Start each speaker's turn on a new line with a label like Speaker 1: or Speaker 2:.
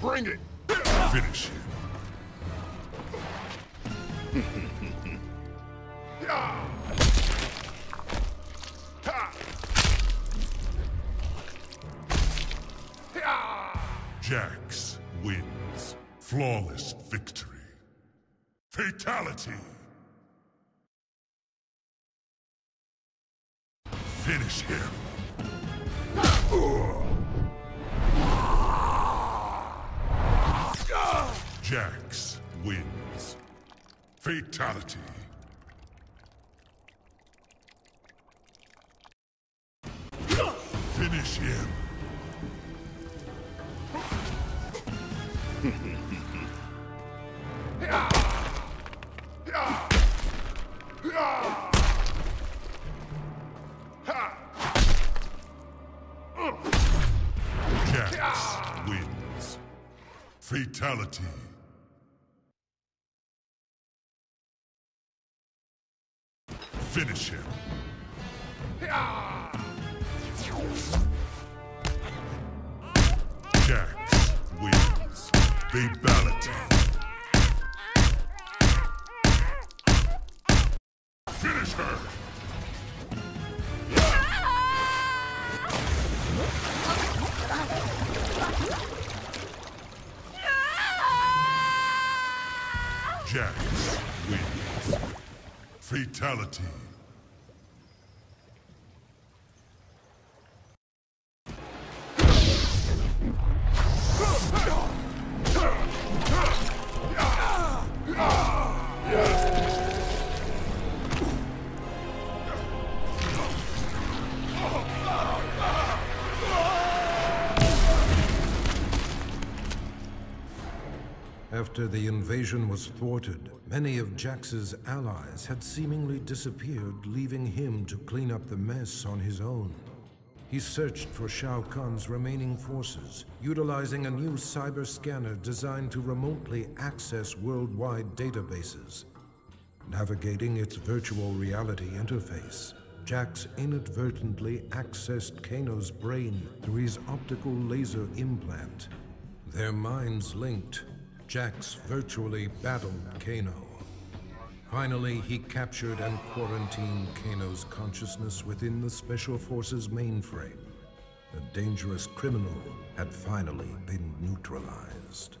Speaker 1: Bring it!
Speaker 2: Finish him. Jax wins. Flawless victory. Fatality. Finish him. Jax wins. Fatality. Finish him. Jax wins. Fatality. Finish him. Jax wins. Fatality. Finish her. Jax wins. Fatality.
Speaker 3: After the invasion was thwarted, many of Jax's allies had seemingly disappeared, leaving him to clean up the mess on his own. He searched for Shao Kahn's remaining forces, utilizing a new cyber scanner designed to remotely access worldwide databases. Navigating its virtual reality interface, Jax inadvertently accessed Kano's brain through his optical laser implant. Their minds linked, Jax virtually battled Kano. Finally, he captured and quarantined Kano's consciousness within the Special Forces mainframe. The dangerous criminal had finally been neutralized.